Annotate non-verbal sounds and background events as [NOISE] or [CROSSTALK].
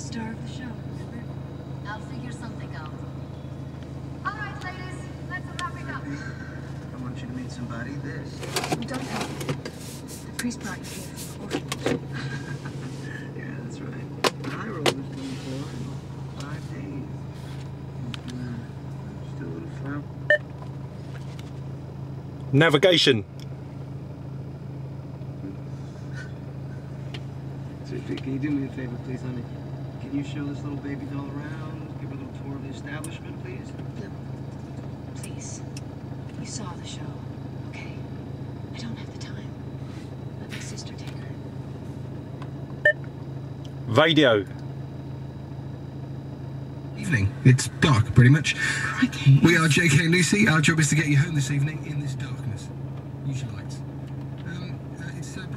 the star of the show, remember? I'll figure something out. All right, ladies, let's wrap it up. I want you to meet somebody. This. We don't have to. The priest brought you here for orphanage. [LAUGHS] Yeah, that's right. I rolled this 24 in five days. Uh, a little slow. Navigation. Can you do me a favor, please, honey? Can you show this little baby doll around? Give her a little tour of the establishment, please? Please. You saw the show, okay? I don't have the time. Let my sister take her. Video. Evening. It's dark, pretty much. We are JK and Lucy. Our job is to get you home this evening in this darkness. Use your lights. Um, uh, uh,